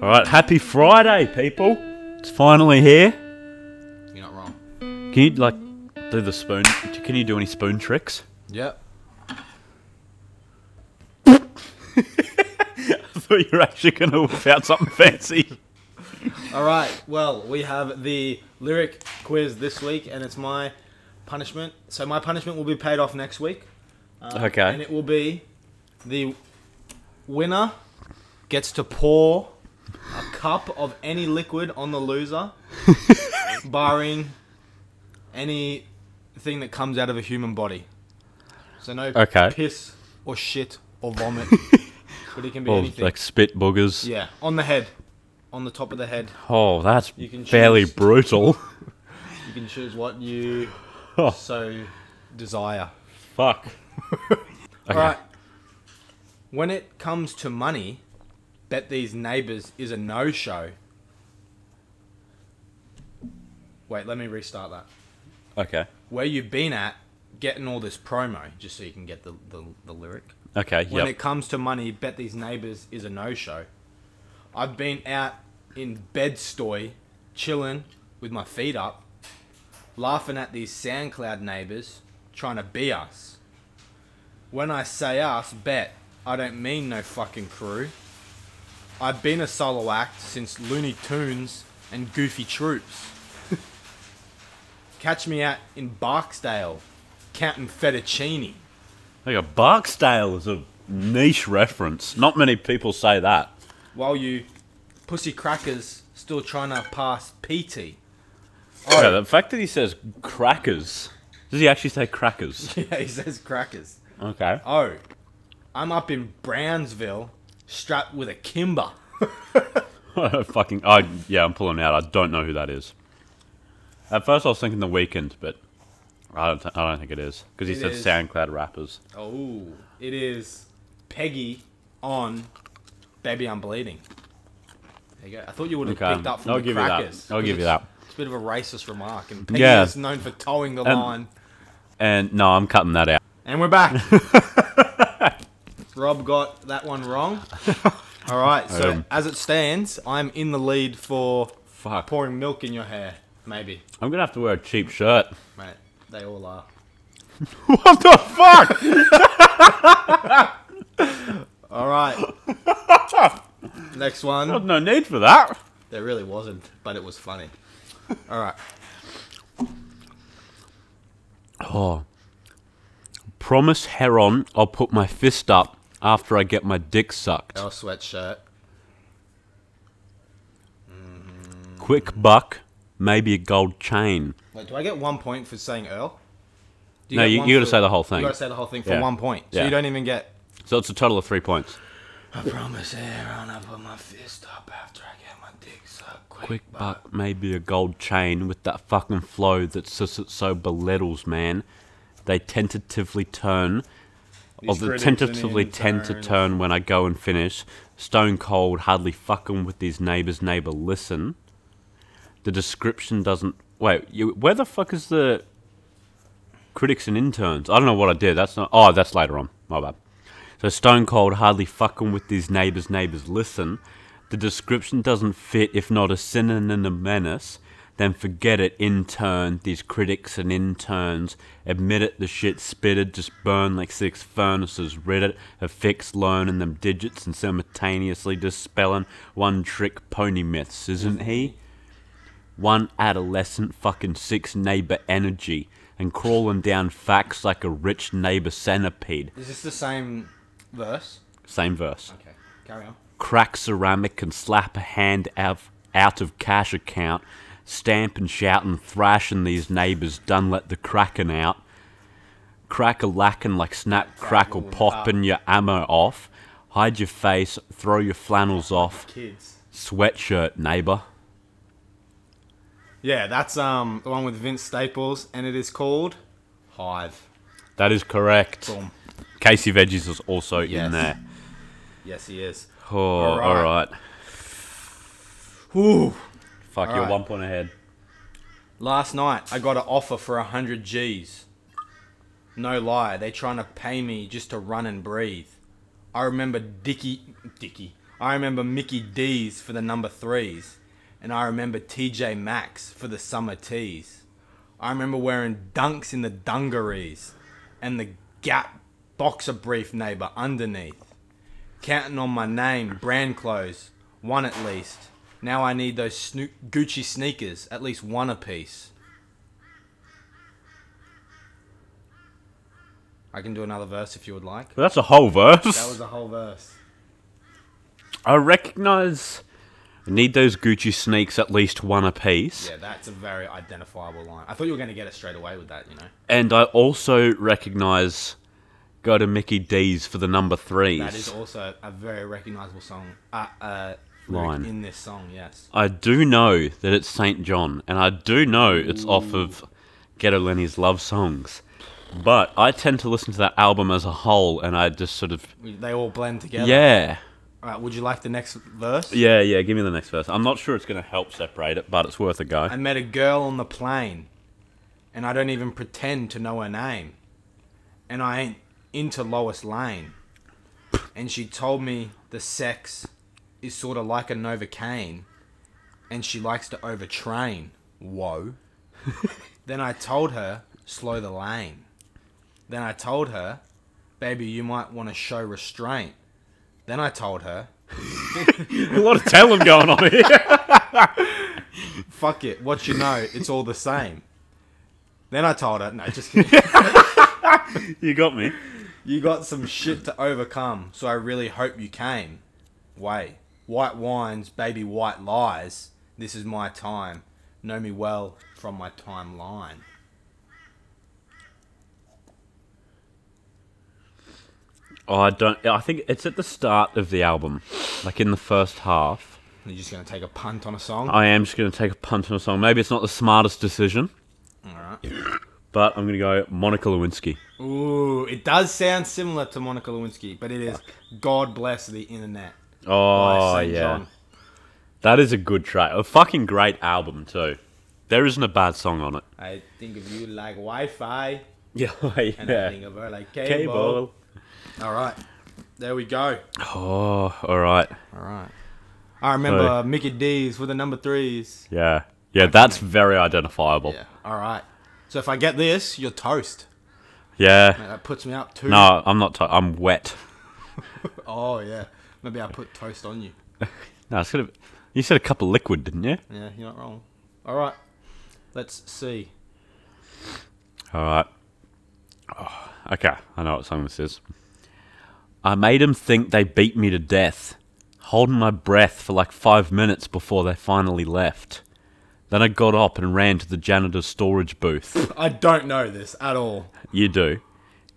All right, happy Friday, people. It's finally here. You're not wrong. Can you like do the spoon? Can you do any spoon tricks? Yep. I thought you were actually going to whip out something fancy. All right. Well, we have the lyric quiz this week, and it's my punishment. So my punishment will be paid off next week. Uh, Okay. And it will be the winner gets to pour cup of any liquid on the loser, barring anything that comes out of a human body. So no Okay. piss or shit or vomit, but it can be Or anything. like spit boogers. yeah, on the head, on the top of the head. Oh, that's You can fairly choose. brutal. You can choose what you Oh, so desire. fuck. Okay. All right. When it comes to money, bet these neighbors is a no-show. Wait, let me restart that. Okay. Where you've been at getting all this promo, just so you can get the, the, the lyric. Okay. When Yep. it comes to money, bet these neighbors is a no-show. I've been out in Bed-Stuy, chilling with my feet up, laughing at these SoundCloud neighbors trying to be us. When I say us, bet, I don't mean no fucking crew. I've been a solo act since Looney Tunes and Goofy Troops. Catch me out in Barksdale, counting fettuccine. Like a Barksdale is a niche reference. Not many people say that. while you pussy crackers still trying to pass PT. Oh, the fact that he says crackers. Does he actually say crackers? Yeah, he says crackers. Okay. Oh, I'm up in Brownsville, strapped with a Kimber. Fucking. I yeah, I'm pulling out. I don't know who that is. At first, I was thinking the Weeknd, but I don't. Th- I don't think it is because he It said is. SoundCloud rappers. Oh, it is Peggy on Baby I'm Bleeding. There you go. I thought you would have Okay. picked up from I'll the give you that. crackers. I'll give you that. It's a bit of a racist remark, and Peggy Yeah. is known for towing the And- line. And no, I'm cutting that out. And we're back. Rob got that one wrong. All right, so Um, as it stands, I'm in the lead for Fuck. pouring milk in your hair. Maybe, I'm gonna have to wear a cheap shirt. mate. They all are. what the fuck? All right. Next one. There's no need for that. There really wasn't, but it was funny. All right. Oh. Promise Aaron I'll put my fist up after I get my dick sucked. Earl Sweatshirt. Quick buck, maybe a gold chain. Wait, do I get one point for saying Earl? Do No, you- you gotta say the whole thing. You gotta say the whole thing for Yeah. one point. So Yeah. you don't even get. So it's a total of three points. I promise, Aaron, I put my fist up after I get my dick sucked. Quick buck, maybe a gold chain with that fucking flow that so, so belittles, man. They tentatively turn, or These they critics tentatively tend to turn when I go and finish. Stone cold, hardly fucking with these neighbors. Neighbor, listen. The description doesn't. Wait, you, where the fuck is the critics and interns? I don't know what I did. That's not. Oh, that's later on. My bad. So Stone Cold hardly fucking with these neighbors. Neighbors, listen. The description doesn't fit. If not a synonym and a menace, then forget it. in turn. these critics and interns admit it. The shit spitted just burn like six furnaces. Reddit a fixed learning them digits and simultaneously dispelling one trick pony myths, isn't he? One adolescent fucking six neighbor energy and crawling down facts like a rich neighbor centipede. Is this the same verse? Same verse. Okay, carry on. Crack ceramic and slap a hand out, out of cash account. Stamp and shout and thrashing these neighbors done let the crackin' out. Crack a lacking like snap crackle popping your ammo off. Hide your face, throw your flannels off. Kids. Sweatshirt, neighbor. Yeah, that's um the one with Vince Staples, and it is called Hive. That is correct. Boom. Casey Veggies is also Yes. in there. Yes, he is. Oh, All right. all right. Whew. Fuck, All you're right. one point ahead. Last night I got an offer for a hundred G's. No lie, they're trying to pay me just to run and breathe. I remember Dicky, Dicky. I remember Mickey D's for the number threes. And I remember TJ Maxx for the summer tees. I remember wearing dunks in the dungarees. And the Gap boxer brief neighbor underneath. Counting on my name, brand clothes, one at least. Now I need those Snoop Gucci sneakers, at least one apiece. I can do another verse if you would like. But that's a whole verse. That was the whole verse. I recognize. Need those Gucci sneaks at least one apiece. Yeah, that's a very identifiable line. I thought you were going to get it straight away with that, you know. And I also recognize go to Mickey D's for the number threes. That is also a very recognizable song. Uh, uh, Line. in this song, yes. I do know that it's SAINt JHN, and I do know it's off of Ghetto Lenny's love songs. But I tend to listen to that album as a whole, and I just sort of. They all blend together. Yeah. All right, would you like the next verse? Yeah, yeah, give me the next verse. I'm not sure it's going to help separate it, but it's worth a go. I met a girl on the plane, and I don't even pretend to know her name. And I ain't into Lois Lane. And she told me the sex is sort of like a Novocaine, and she likes to overtrain. Whoa. then I told her, slow the lane. Then I told her, baby, you might want to show restraint. Then I told her, a lot of telling going on here. fuck it, what you know, it's all the same. Then I told her, no, just kidding. you got me. You got some shit to overcome, so I really hope you came. Way. White wines, baby white lies. This is my time. Know me well from my timeline. Oh, I don't. I think it's at the start of the album, like in the first half. You're just gonna take a punt on a song? I am just going to take a punt on a song. Maybe it's not the smartest decision, Alright. but I'm going to go Monica Lewinsky. Ooh, it does sound similar to Monica Lewinsky, but it is God Bless the Internet. Oh yeah, John. that is a good track. A fucking great album too. There isn't a bad song on it. I think of you like Wi Fi, Yeah, and I yeah. think of her like cable. Cable. Alright. There we go. Oh, all right. Alright. I remember Mickey D's with the number threes. Yeah, yeah. That's very identifiable. Yeah. All right. So if I get this, you're toast. Yeah. That puts me up two. No, I'm not. I'm wet. Oh yeah. Maybe I'll put toast on you. No, it's gonna. You said a cup of liquid, didn't you? Yeah, you're not wrong. All right. Let's see. All right. Oh, okay, I know what song this is. I made them think they beat me to death, holding my breath for like five minutes before they finally left. Then I got up and ran to the janitor's storage booth. I don't know this at all. you do.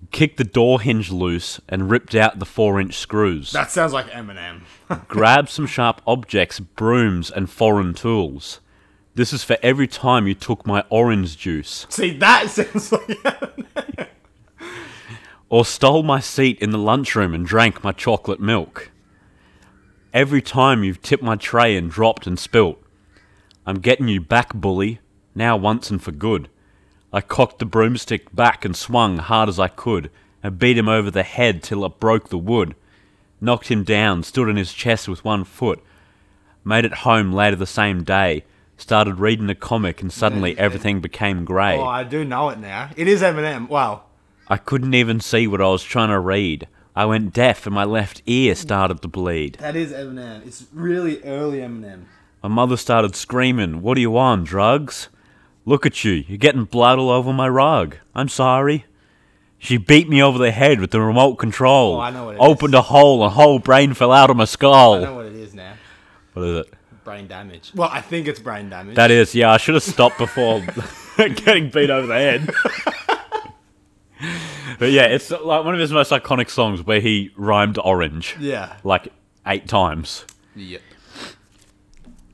Kicked the door hinge loose and ripped out the four inch screws. That sounds like Eminem. Grabbed some sharp objects, brooms, and foreign tools. This is for every time you took my orange juice. see, that sounds like Eminem. or stole my seat in the lunchroom and drank my chocolate milk. Every time you've tipped my tray and dropped and spilt. I'm getting you back, bully, now once and for good. I cocked the broomstick back and swung hard as I could, and beat him over the head till it broke the wood. Knocked him down, stood on his chest with one foot. Made it home later the same day. Started reading a comic, and suddenly everything became grey. Oh, I do know it now. It is Eminem. Wow. I couldn't even see what I was trying to read. I went deaf and my left ear started to bleed. That is Eminem. It's really early Eminem. My mother started screaming, What do you want, drugs? Look at you, you're getting blood all over my rug. I'm sorry. She beat me over the head with the remote control. Oh, I know what it Opened is. a hole, a whole brain fell out of my skull. I know what it is now. What is it? Brain damage. Well, I think it's brain damage. That is, yeah, I should have stopped before getting beat over the head. but yeah, it's like one of his most iconic songs where he rhymed orange. yeah. like eight times. Yeah.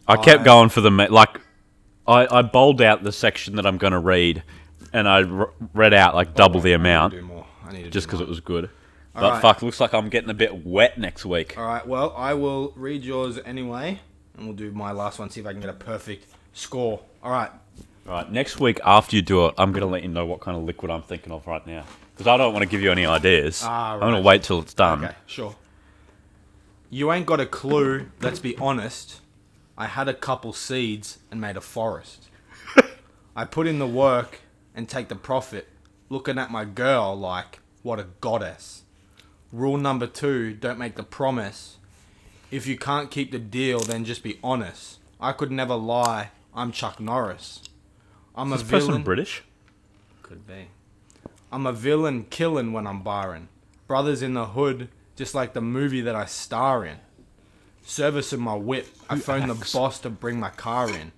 I kept I- going for the me- like. I, I bowled out the section that I'm going to read, and I read out like double the I need to amount do more. I need to just because it was good. But Alright. fuck, looks like I'm getting a bit wet next week. All right. Well, I will read yours anyway, and we'll do my last one. See if I can get a perfect score. All right. Right, next week after you do it, I'm going to let you know what kind of liquid I'm thinking of right now because I don't want to give you any ideas. Ah, right. I'm going to wait till it's done. Okay. Sure. You ain't got a clue, let's be honest. I had a couple seeds and made a forest. I put in the work and take the profit, looking at my girl like, what a goddess. Rule number two don't make the promise. If you can't keep the deal, then just be honest. I could never lie. I'm Chuck Norris. I'm Is a this person villain. British? Could be. I'm a villain killing when I'm barring. Brothers in the hood, just like the movie that I star in. Servicing my whip, I phoned acts? the boss to bring my car in.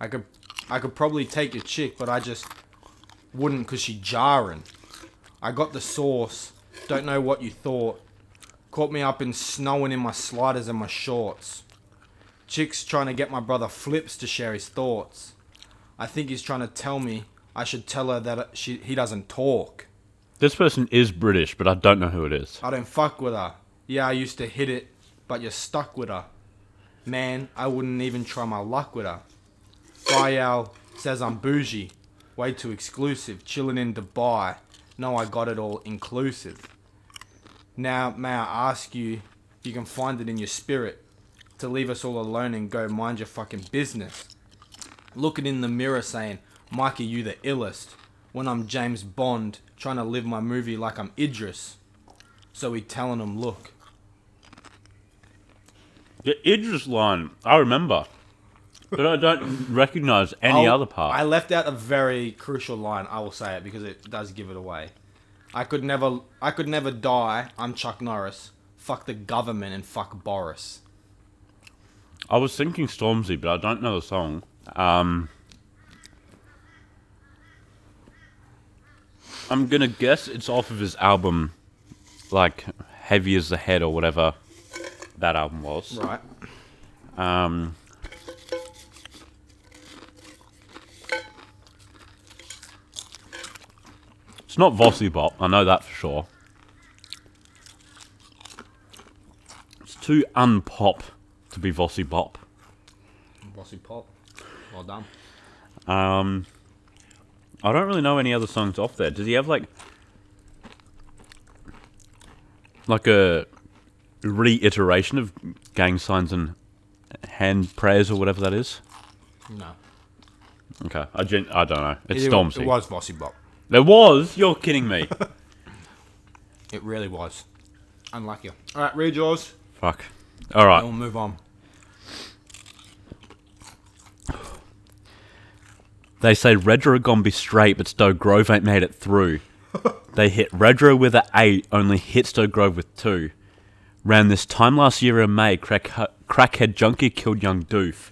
I could, I could probably take a chick, but I just wouldn't cause she jarring. I got the sauce, don't know what you thought. Caught me up in snowing in my sliders and my shorts. Chick's trying to get my brother Flips to share his thoughts. I think he's trying to tell me I should tell her that she, he doesn't talk. This person is British, but I don't know who it is. I don't fuck with her. Yeah, I used to hit it, but you're stuck with her. Man, I wouldn't even try my luck with her. Bayal says I'm bougie, way too exclusive, chilling in Dubai. No, I got it all inclusive. Now, may I ask you if you can find it in your spirit to leave us all alone and go mind your fucking business? Looking in the mirror saying, Mikey, you the illest. When I'm James Bond, trying to live my movie like I'm Idris. So we telling him, look, The Idris line, I remember, but I don't recognize any I'll- other part. I left out a very crucial line. I will say it because it does give it away. I could never, I could never die. I'm Chuck Norris. Fuck the government and fuck Boris. I was thinking Stormzy, but I don't know the song. Um, I'm gonna guess it's off of his album, like "Heavy as the Head" or whatever that album was. Right. Um, it's not Vossi Bop, I know that for sure. It's too unpop to be Vossi Bop. Bossy Pop. Well done. Um, I don't really know any other songs off there. Does he have like like a reiteration of gang signs and hand prayers or whatever that is? No. Okay, I, gen- I don't know. It's it, Stormzy. It was Bossy Bop. There was. You're kidding me. It really was. Unlucky. All right, read yours. Fuck. All right. We'll move on. They say Redra gon' be straight, but Stowe Grove ain't made it through. they hit Redra with a eight, only hit Stowe Grove with two. Ran this time last year in May, crack, crackhead junkie killed young doof.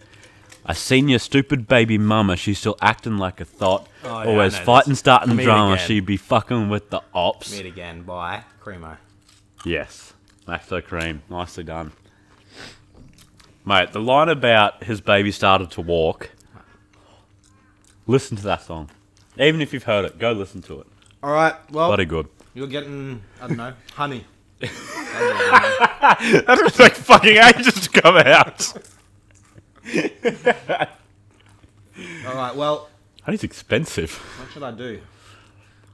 I seen your stupid baby mama, she's still acting like a thought. Oh, yeah, Always fighting, starting drama, again. she be fucking with the ops. Meet again. Bye. Cremo. Yes, Lacto Cream, nicely done. Mate, the line about his baby started to walk. Listen to that song. Even if you've heard it, go listen to it. All right. Well, Bloody good. you're getting, I don't know, honey. That was like fucking ages to come out. All right. Well, that is expensive. what should I do?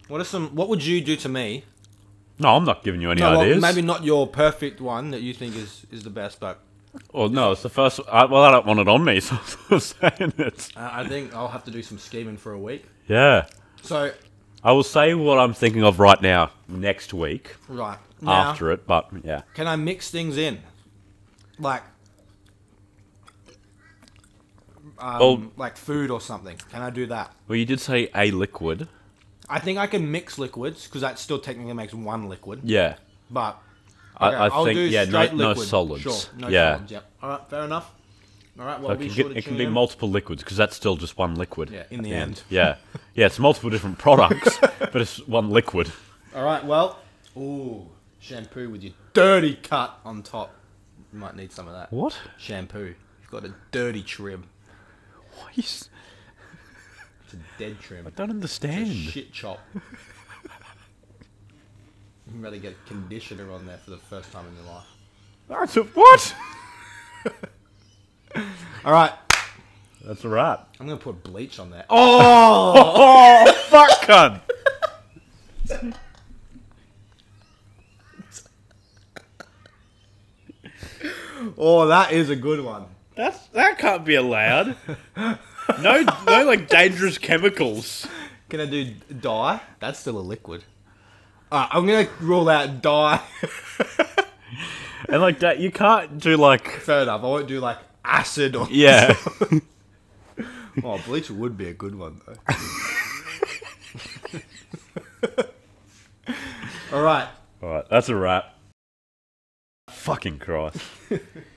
What are some? What would you do to me? No, I'm not giving you any No, well, ideas. maybe not your perfect one that you think is is the best, but Well, no, it's the first. I, well, I don't want it on me, so I'm saying it. uh, I think I'll have to do some scheming for a week. Yeah. So, I will say what I'm thinking of right now next week right now, after it, but yeah. can I mix things in, like, um, Well- like food or something? Can I do that? Well, you did say a liquid. I think I can mix liquids because that still technically makes one liquid. Yeah. But I, okay, I I'll think do yeah, no, straight no liquid. solids. Sure, no yeah, solids. Yep. All right, fair enough. All right, well, so it can, get, it can be multiple liquids because that's still just one liquid. Yeah, in at the end. Yeah, yeah, it's multiple different products, but it's one liquid. All right, well, ooh, shampoo with your dirty cut on top. You might need some of that. What? Shampoo. You've got a dirty trim. Why you s- It's a dead trim. I don't It's a understand. shit chop. You'd rather get conditioner on there for the first time in your life. That's a, what? All right, That's a wrap. I'm gonna put bleach on there. Oh, Oh fuck, cunt! Oh, that is a good one. That's that can't be allowed. No, no, like dangerous chemicals. Can I do dye? That's still a liquid. Alright, I'm gonna rule out dye. And like that, you can't do like Fair enough. I won't do like acid or yeah. Oh, bleach would be a good one though. All right. All right, that's a wrap. Fucking Christ.